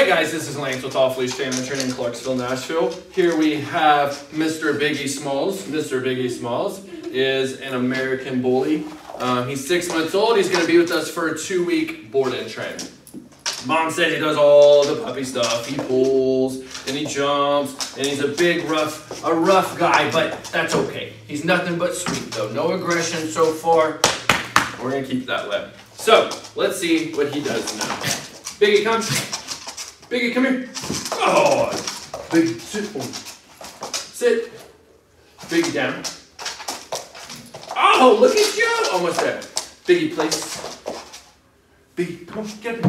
Hey guys, this is Lance with Off Leash Canine Training in Clarksville, Nashville. Here we have Mr. Biggie Smalls. Mr. Biggie Smalls is an American bully. Um, he's six months old. He's going to be with us for a two-week board and train. Mom says he does all the puppy stuff. He pulls and he jumps and he's a big rough, a rough guy, but that's okay. He's nothing but sweet though. No aggression so far. We're gonna keep that way. So let's see what he does now. Biggie, come. Biggie, come here. Oh, Biggie, sit. Oh. Sit. Biggie down. Oh, look at you. Almost there. Biggie, place. Biggie, come on, get it.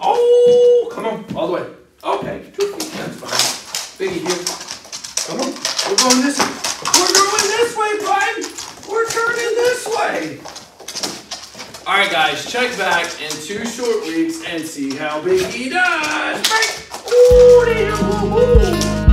Oh, come on, all the way. Okay, two feet, that's fine. Biggie here. Come on, we're going this way. We're going this way, bud. We're turning this way. All right, guys, check back in two short weeks and see how big he does. Ooh,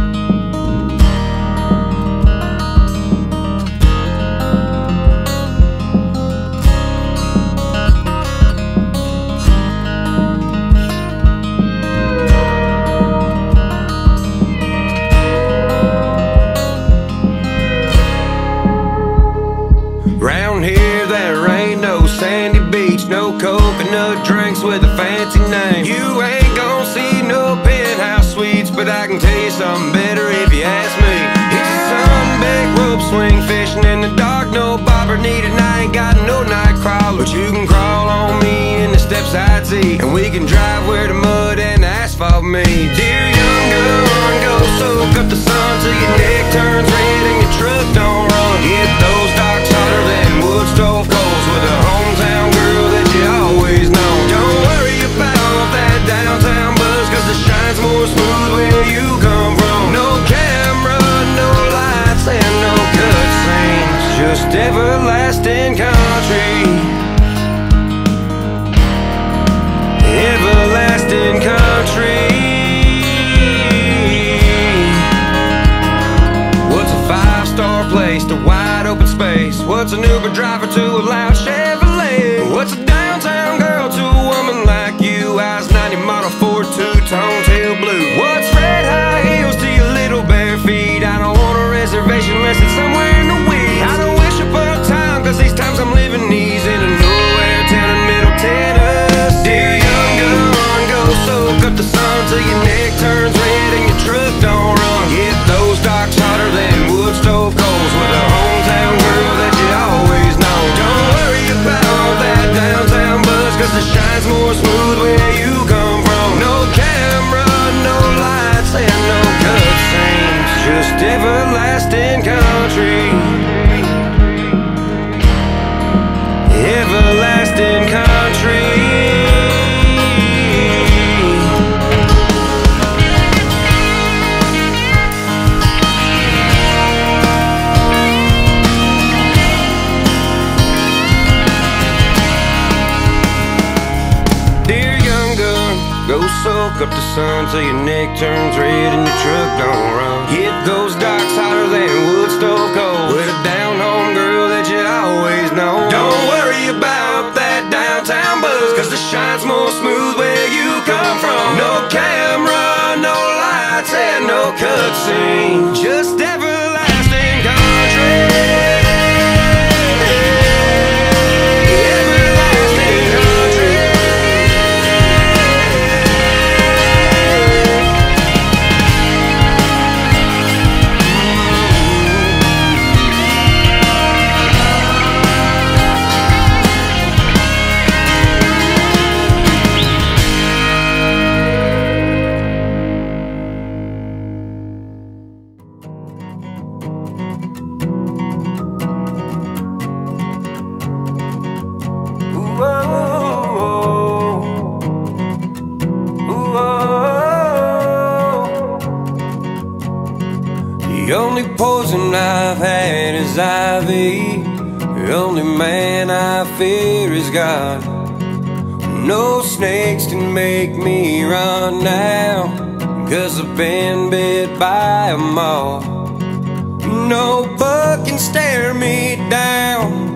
drinks with a fancy name. You ain't gonna see no penthouse suites, but I can tell you something better if you ask me. It's some big rope swing fishing in the dark, no bobber needed. I ain't got no night crawler, but you can crawl on me in the steps I'd see, and we can drive where the mud and the asphalt meet. Dear young gun, go soak up the sun till your neck turns red and your truck don't run. Cutscenes, everlasting country. Everlasting country. What's a five star place to wide open space? What's an Uber driver to a loud Chevrolet? What's a everlasting soak up the sun till your neck turns red and your truck don't run. Get those docks hotter than wood stove cold with a down home girl that you always know. Don't worry about that downtown buzz, cause the shine's more smooth where you come from. No camera, no lights, and no cutscene, only poison I've had is ivy. The only man I fear is God. No snakes can make me run now. Cause I've been bit by a moth. No bug can stare me down.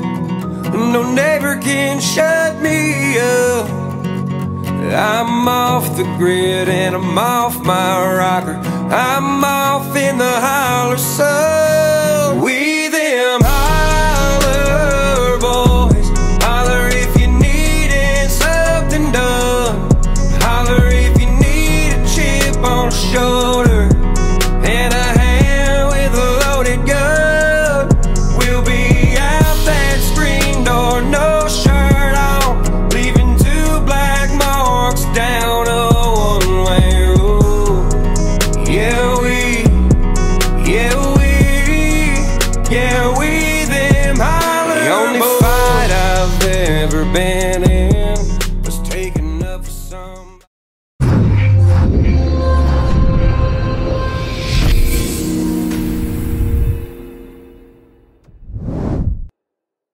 No neighbor can shut me up. I'm off the grid and I'm off my rocker. I'm off in the holler sun. for some.